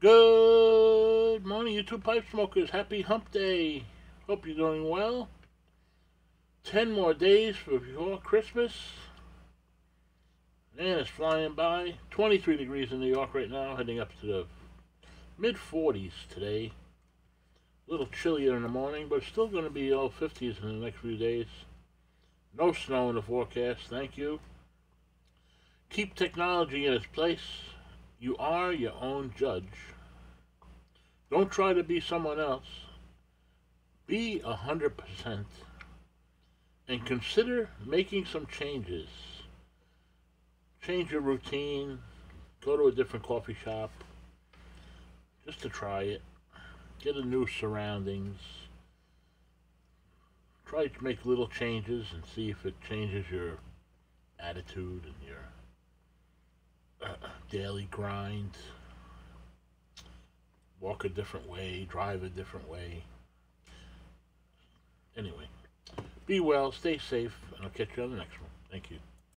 Good morning, YouTube pipe smokers. Happy hump day. Hope you're doing well. 10 more days before Christmas. And it's flying by. 23 degrees in New York right now, heading up to the mid 40s today. A little chillier in the morning, but still going to be all 50s in the next few days. No snow in the forecast, thank you. Keep technology in its place. You are your own judge. Don't try to be someone else. Be a hundred percent and consider making some changes. Change your routine, go to a different coffee shop just to try it. Get a new surroundings. Try to make little changes and see if it changes your attitude and your daily grind. Walk a different way, drive a different way. Anyway, be well, stay safe, and I'll catch you on the next one. Thank you.